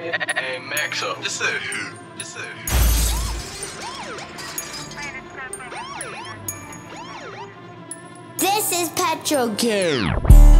Hey, Maxo. Uh, this is This is This is Petro King.